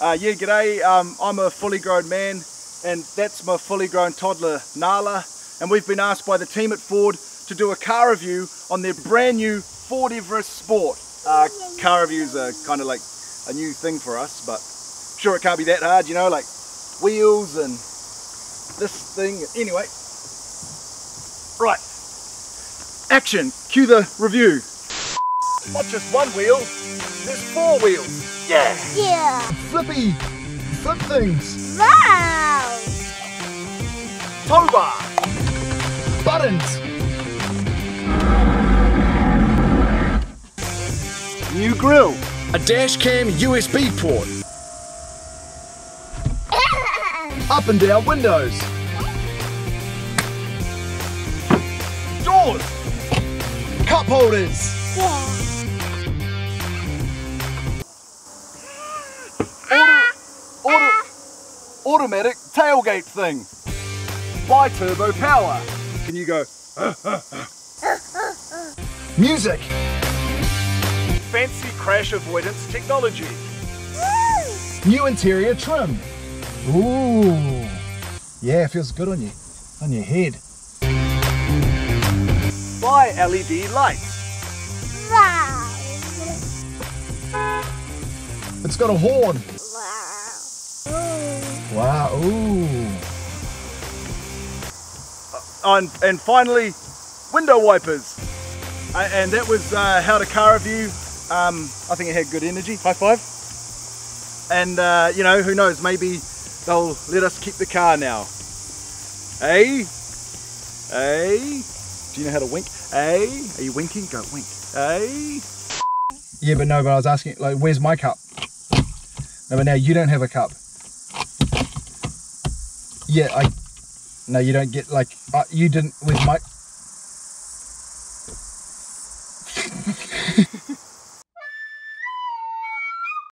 Uh, yeah, g'day. Um, I'm a fully grown man, and that's my fully grown toddler, Nala. And we've been asked by the team at Ford to do a car review on their brand new Ford Everest Sport. Uh, car reviews are kind of like a new thing for us, but sure it can't be that hard, you know, like wheels and this thing. Anyway, right. Action. Cue the review. Not just one wheel, there's four wheels. Yeah. Yeah. Flippy! Flip things! Wow. Tow bar. Buttons! New grill. A dash cam USB port. Up and down windows. Doors. Cup holders. Yeah. Automatic tailgate thing. Bi-turbo power. Can you go? Music. Fancy crash avoidance technology. New interior trim. Ooh. Yeah, it feels good on you. On your head. Bi LED lights. Wow. It's got a horn. And, and finally, window wipers. Uh, and that was uh, how to car review. Um, I think it had good energy. High five. And uh, you know, who knows? Maybe they'll let us keep the car now. Hey, hey. Do you know how to wink? Hey, are you winking? Go wink. Hey. Yeah, but no, but I was asking, like, where's my cup? No, but now you don't have a cup. Yeah, I. No, you don't get, like, uh, you didn't, with my.